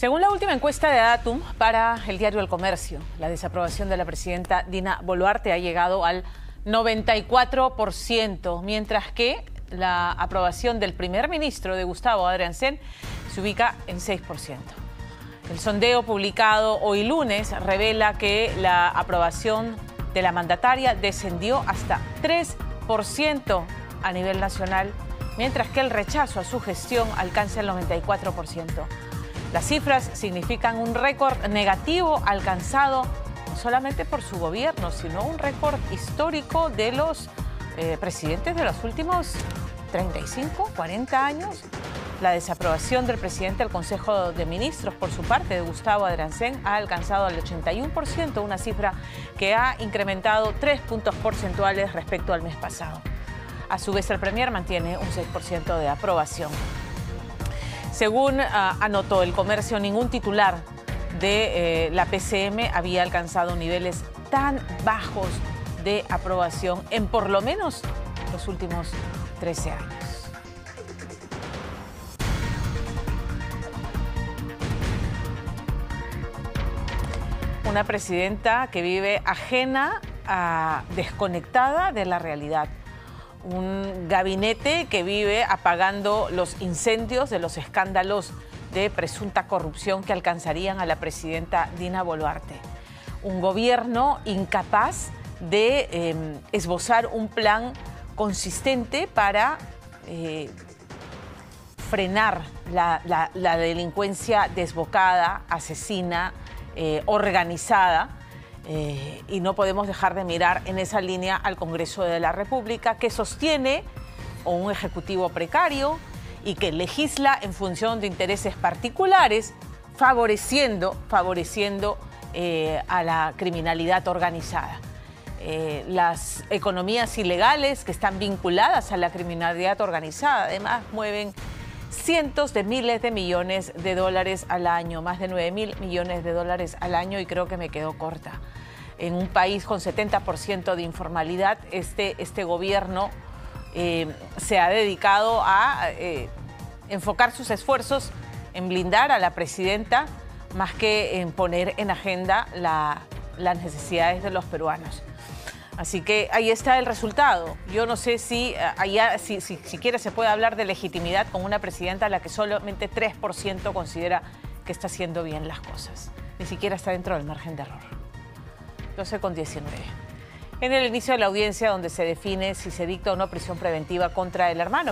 Según la última encuesta de Datum para el diario El Comercio, la desaprobación de la presidenta Dina Boluarte ha llegado al 94%, mientras que la aprobación del primer ministro de Gustavo Adriansen se ubica en 6%. El sondeo publicado hoy lunes revela que la aprobación de la mandataria descendió hasta 3% a nivel nacional, mientras que el rechazo a su gestión alcanza el 94%. Las cifras significan un récord negativo alcanzado no solamente por su gobierno, sino un récord histórico de los eh, presidentes de los últimos 35, 40 años. La desaprobación del presidente del Consejo de Ministros por su parte, de Gustavo Adriansen, ha alcanzado el 81%, una cifra que ha incrementado tres puntos porcentuales respecto al mes pasado. A su vez, el Premier mantiene un 6% de aprobación. Según ah, anotó el comercio, ningún titular de eh, la PCM había alcanzado niveles tan bajos de aprobación en por lo menos los últimos 13 años. Una presidenta que vive ajena, a, desconectada de la realidad un gabinete que vive apagando los incendios de los escándalos de presunta corrupción que alcanzarían a la presidenta Dina Boluarte. Un gobierno incapaz de em, esbozar un plan consistente para eh, frenar la, delincuencia desbocada, asesina, eh, organizada eh, y no podemos dejar de mirar en esa línea al Congreso de la República, que sostiene un ejecutivo precario y que legisla en función de intereses particulares, favoreciendo, favoreciendo eh, a la criminalidad organizada. Eh, las economías ilegales que están vinculadas a la criminalidad organizada, además, mueven cientos de miles de millones de dólares al año, más de 9 mil millones de dólares al año y creo que me quedo corta. En un país con 70% de informalidad, este, este gobierno eh, se ha dedicado a eh, enfocar sus esfuerzos en blindar a la presidenta más que en poner en agenda las necesidades de los peruanos. Así que ahí está el resultado. Yo no sé si eh, allá, si, siquiera se puede hablar de legitimidad con una presidenta a la que solamente 3% considera que está haciendo bien las cosas. Ni siquiera está dentro del margen de error. 12 con 19. En el inicio de la audiencia donde se define si se dicta o no prisión preventiva contra el hermano.